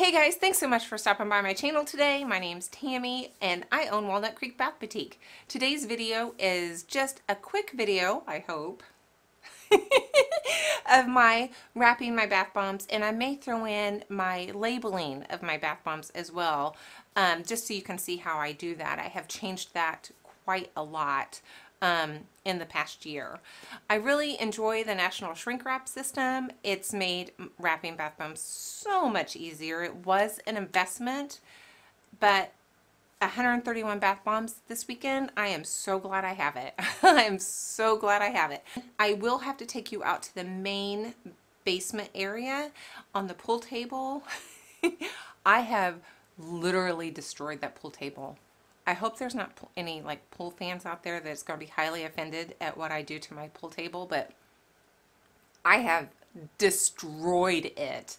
Hey guys, thanks so much for stopping by my channel today. My name's Tammy and I own Walnut Creek Bath Boutique. Today's video is just a quick video, I hope, of my wrapping my bath bombs and I may throw in my labeling of my bath bombs as well um, just so you can see how I do that. I have changed that quite a lot um, in the past year. I really enjoy the National Shrink Wrap system. It's made wrapping bath bombs so much easier. It was an investment, but 131 bath bombs this weekend. I am so glad I have it. I am so glad I have it. I will have to take you out to the main basement area on the pool table. I have literally destroyed that pool table. I hope there's not any like pool fans out there that's going to be highly offended at what I do to my pool table, but I have destroyed it.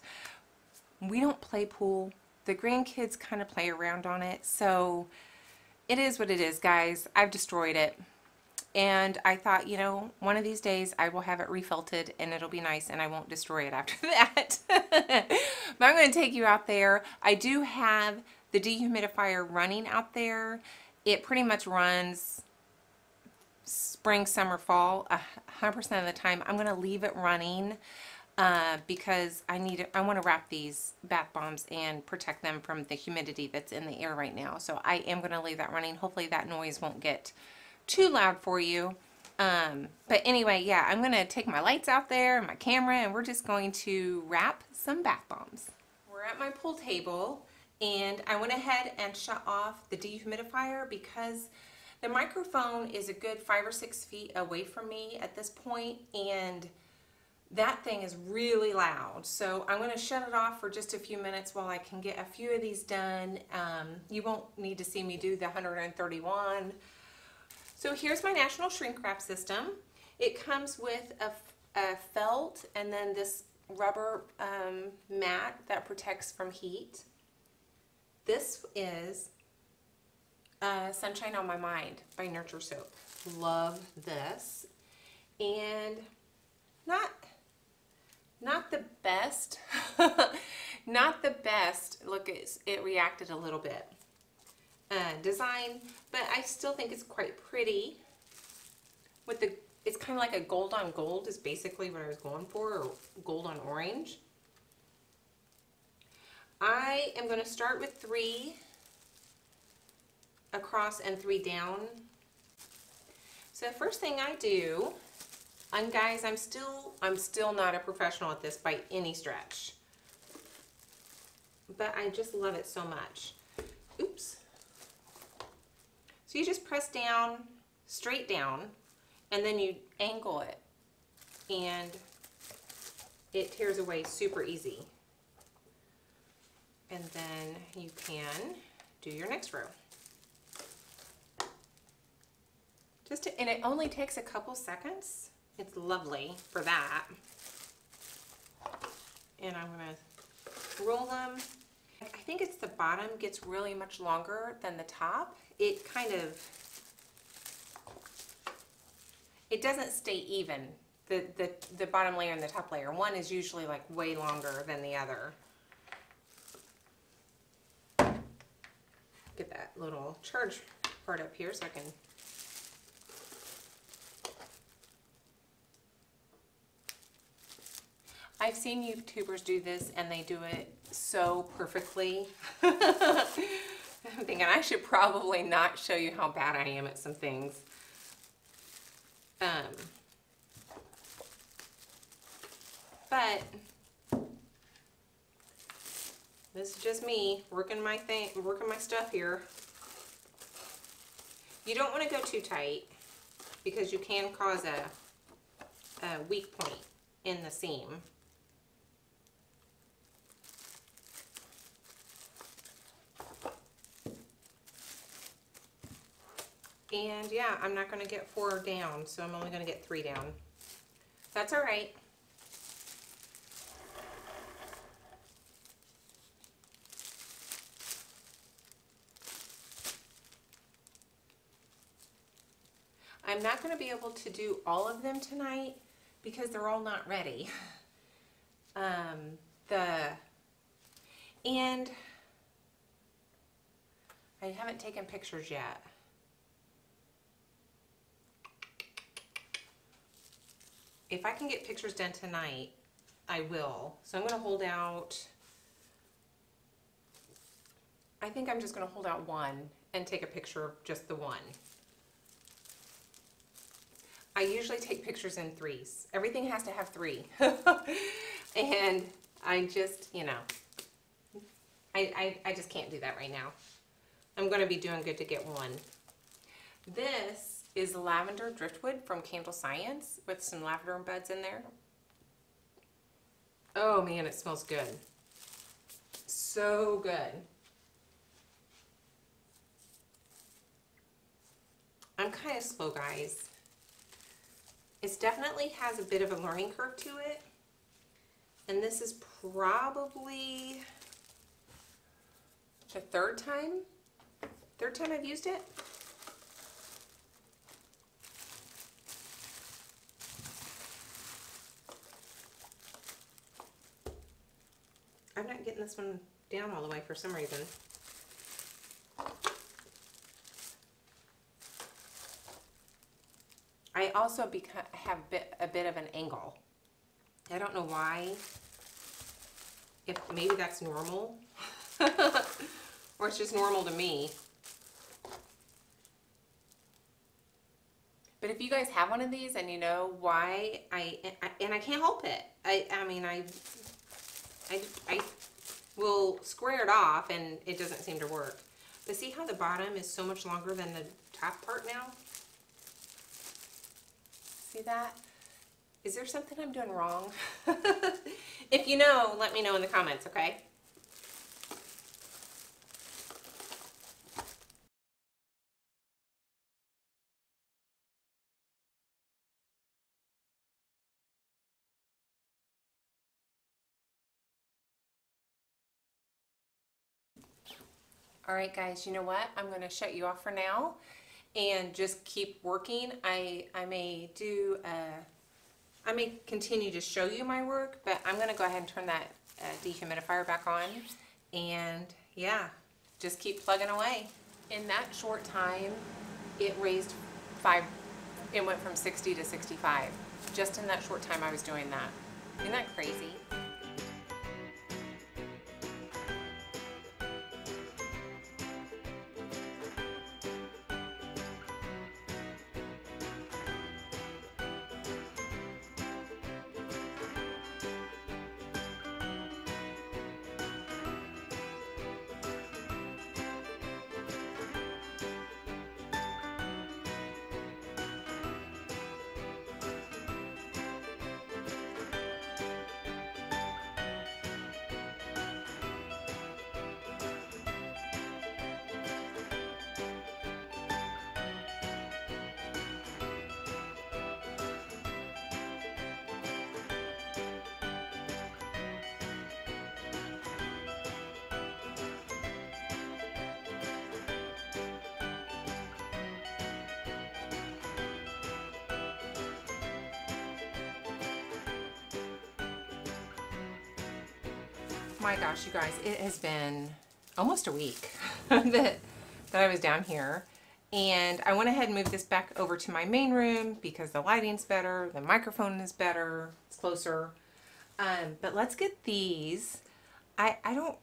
We don't play pool. The grandkids kind of play around on it, so it is what it is, guys. I've destroyed it. And I thought, you know, one of these days I will have it refelted and it'll be nice and I won't destroy it after that. but I'm going to take you out there. I do have the dehumidifier running out there, it pretty much runs spring, summer, fall, 100% of the time. I'm going to leave it running uh, because I need I want to wrap these bath bombs and protect them from the humidity that's in the air right now. So I am going to leave that running. Hopefully that noise won't get too loud for you. Um, but anyway, yeah, I'm going to take my lights out there and my camera and we're just going to wrap some bath bombs. We're at my pool table and I went ahead and shut off the dehumidifier because the microphone is a good five or six feet away from me at this point and that thing is really loud. So I'm going to shut it off for just a few minutes while I can get a few of these done. Um, you won't need to see me do the 131. So here's my National Shrink Wrap system. It comes with a, a felt and then this rubber um, mat that protects from heat. This is uh, Sunshine on My Mind by Nurture Soap. Love this. And not, not the best, not the best. Look, it's, it reacted a little bit. Uh, design, but I still think it's quite pretty. With the, it's kind of like a gold on gold is basically what I was going for, or gold on orange. I am going to start with three across and three down. So the first thing I do, and guys, I'm still, I'm still not a professional at this by any stretch, but I just love it so much. Oops. So you just press down, straight down, and then you angle it, and it tears away super easy and then you can do your next row. Just to, and it only takes a couple seconds. It's lovely for that. And I'm gonna roll them. I think it's the bottom gets really much longer than the top. It kind of, it doesn't stay even. The, the, the bottom layer and the top layer. One is usually like way longer than the other. get that little charge part up here so I can I've seen YouTubers do this and they do it so perfectly. I'm thinking I should probably not show you how bad I am at some things. Um, but this is just me working my thing, working my stuff here. You don't want to go too tight because you can cause a, a weak point in the seam. And yeah, I'm not going to get four down, so I'm only going to get three down. That's all right. I'm not going to be able to do all of them tonight because they're all not ready. Um, the And I haven't taken pictures yet. If I can get pictures done tonight, I will. So I'm going to hold out. I think I'm just going to hold out one and take a picture of just the one. I usually take pictures in threes. Everything has to have three. and I just, you know, I, I, I just can't do that right now. I'm going to be doing good to get one. This is lavender driftwood from Candle Science with some lavender buds in there. Oh man, it smells good. So good. I'm kind of slow, guys. It definitely has a bit of a learning curve to it. And this is probably the third time, third time I've used it. I'm not getting this one down all the way for some reason. I also have bit, a bit of an angle. I don't know why. If maybe that's normal. or it's just normal to me. But if you guys have one of these and you know why I, and I can't help it. I, I mean, I, I, I will square it off and it doesn't seem to work. But see how the bottom is so much longer than the top part now? See that? Is there something I'm doing wrong? if you know, let me know in the comments, okay? All right, guys, you know what? I'm going to shut you off for now and just keep working. I, I may do, uh, I may continue to show you my work, but I'm gonna go ahead and turn that uh, dehumidifier back on. And yeah, just keep plugging away. In that short time, it raised five, it went from 60 to 65. Just in that short time I was doing that. Isn't that crazy? My gosh, you guys, it has been almost a week that, that I was down here. And I went ahead and moved this back over to my main room because the lighting's better, the microphone is better, it's closer. Um, but let's get these. I, I don't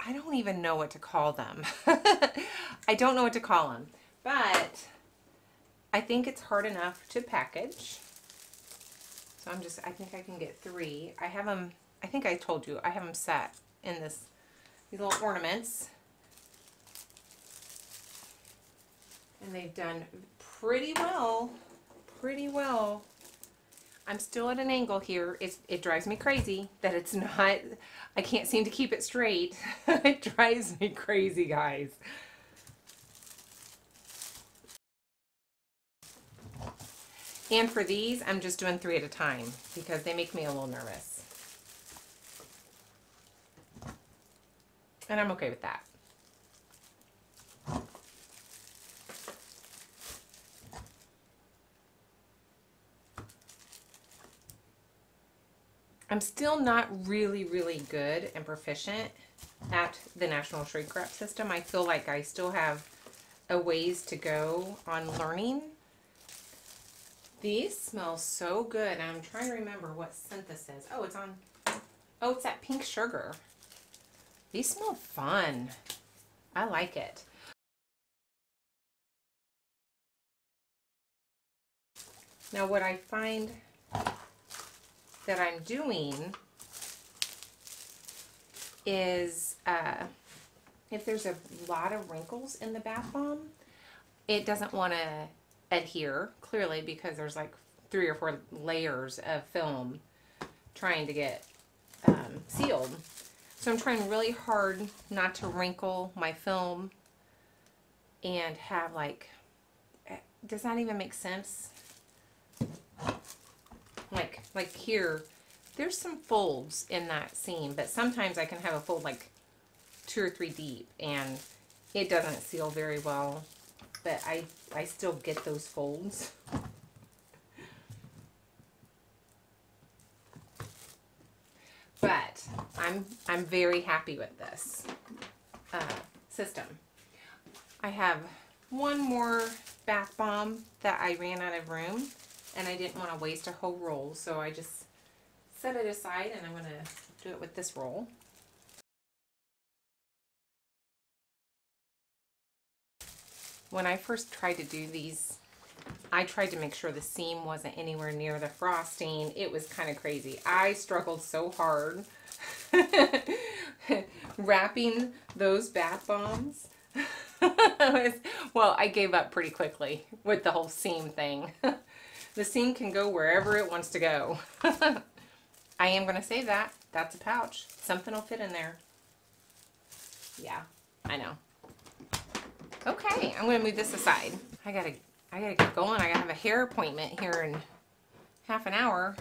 I don't even know what to call them. I don't know what to call them, but I think it's hard enough to package. So I'm just, I think I can get three. I have them I think I told you, I have them set in this, these little ornaments. And they've done pretty well, pretty well. I'm still at an angle here. It's, it drives me crazy that it's not, I can't seem to keep it straight. it drives me crazy, guys. And for these, I'm just doing three at a time because they make me a little nervous. And I'm okay with that. I'm still not really, really good and proficient at the National Shrink Wrap System. I feel like I still have a ways to go on learning. These smell so good. I'm trying to remember what scent this is. Oh, it's on, oh, it's that pink sugar. These smell fun. I like it. Now what I find that I'm doing is uh, if there's a lot of wrinkles in the bath bomb, it doesn't want to adhere clearly because there's like three or four layers of film trying to get um, sealed. So I'm trying really hard not to wrinkle my film and have like, does that even make sense? Like, like here, there's some folds in that seam, but sometimes I can have a fold like two or three deep and it doesn't seal very well, but I, I still get those folds. But I'm, I'm very happy with this uh, system. I have one more bath bomb that I ran out of room and I didn't want to waste a whole roll, so I just set it aside and I'm going to do it with this roll. When I first tried to do these, I tried to make sure the seam wasn't anywhere near the frosting. It was kind of crazy. I struggled so hard wrapping those bath bombs. well, I gave up pretty quickly with the whole seam thing. the seam can go wherever it wants to go. I am going to save that. That's a pouch. Something will fit in there. Yeah, I know. Okay, I'm going to move this aside. I got to I got to get going. I got to have a hair appointment here in half an hour.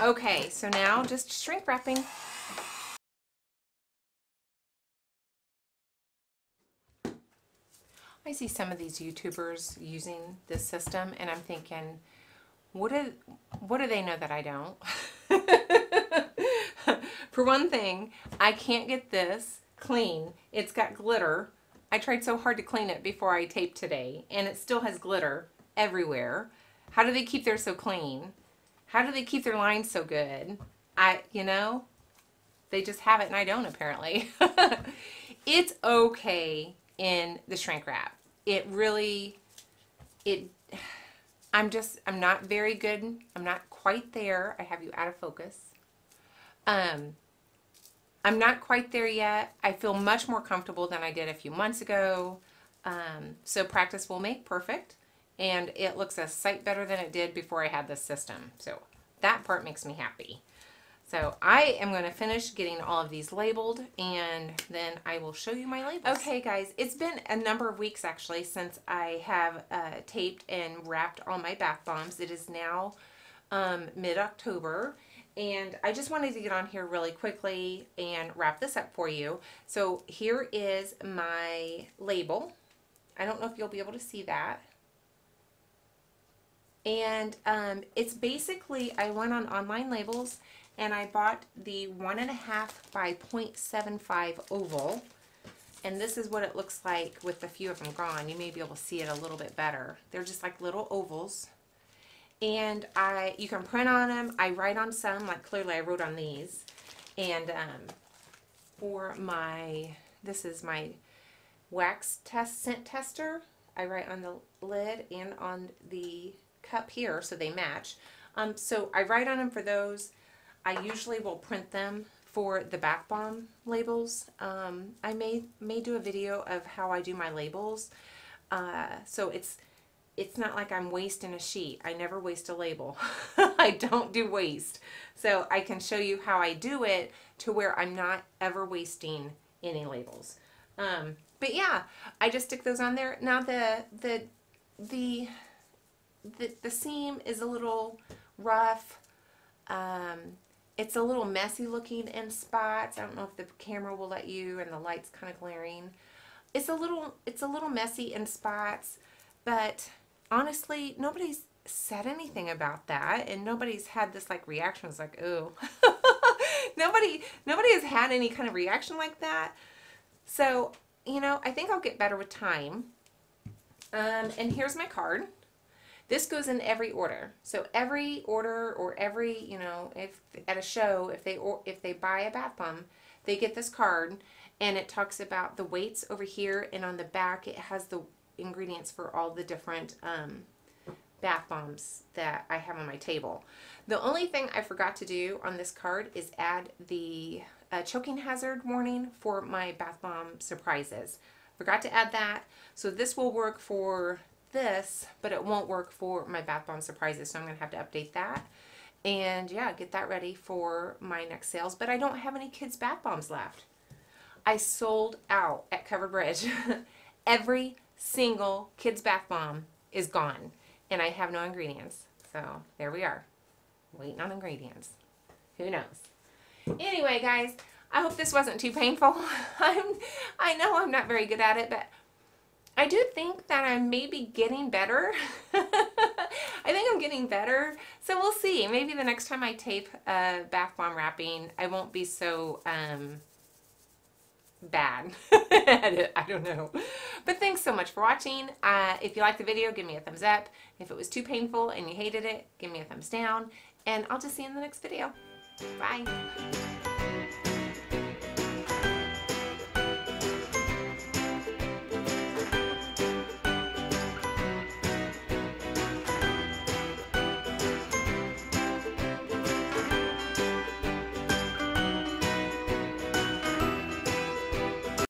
Okay, so now just shrink wrapping. I see some of these YouTubers using this system and I'm thinking, what do, what do they know that I don't? For one thing, I can't get this clean. It's got glitter. I tried so hard to clean it before I taped today, and it still has glitter everywhere. How do they keep theirs so clean? How do they keep their lines so good? I, you know, they just have it and I don't apparently. it's okay in the shrink wrap. It really, it I'm just, I'm not very good. I'm not quite there. I have you out of focus. Um, I'm not quite there yet. I feel much more comfortable than I did a few months ago. Um, so practice will make perfect. And it looks a sight better than it did before I had this system. So that part makes me happy. So I am going to finish getting all of these labeled and then I will show you my labels. Okay guys, it's been a number of weeks actually since I have uh, taped and wrapped all my bath bombs. It is now um, mid-October and I just wanted to get on here really quickly and wrap this up for you. So here is my label. I don't know if you'll be able to see that. And um, it's basically, I went on online labels and I bought the one and a half by 0.75 oval and this is what it looks like with a few of them gone. You may be able to see it a little bit better. They're just like little ovals and I you can print on them. I write on some, like clearly I wrote on these. And um, for my, this is my wax test scent tester. I write on the lid and on the cup here so they match. Um, so I write on them for those. I usually will print them for the bath bomb labels. Um, I may, may do a video of how I do my labels. Uh, so it's, it's not like I'm wasting a sheet. I never waste a label. I don't do waste. So I can show you how I do it to where I'm not ever wasting any labels. Um, but yeah, I just stick those on there. Now the, the, the, the, the seam is a little rough. Um, it's a little messy looking in spots. I don't know if the camera will let you and the light's kind of glaring. It's a little, it's a little messy in spots, but honestly, nobody's said anything about that and nobody's had this like reaction. It's like, oh, nobody nobody has had any kind of reaction like that. So, you know, I think I'll get better with time. Um, and here's my card. This goes in every order. So every order or every, you know, if at a show, if they or if they buy a bath bomb, they get this card and it talks about the weights over here and on the back it has the ingredients for all the different um, bath bombs that I have on my table. The only thing I forgot to do on this card is add the uh, choking hazard warning for my bath bomb surprises. Forgot to add that. So this will work for this, but it won't work for my bath bomb surprises. So I'm going to have to update that. And yeah, get that ready for my next sales. But I don't have any kids' bath bombs left. I sold out at Covered Bridge. Every single kids' bath bomb is gone. And I have no ingredients. So there we are. Waiting on ingredients. Who knows? Anyway, guys, I hope this wasn't too painful. I'm, I know I'm not very good at it, but I do think that I'm maybe getting better. I think I'm getting better. So we'll see. Maybe the next time I tape a bath bomb wrapping, I won't be so um, bad I don't know. But thanks so much for watching. Uh, if you liked the video, give me a thumbs up. If it was too painful and you hated it, give me a thumbs down. And I'll just see you in the next video. Bye.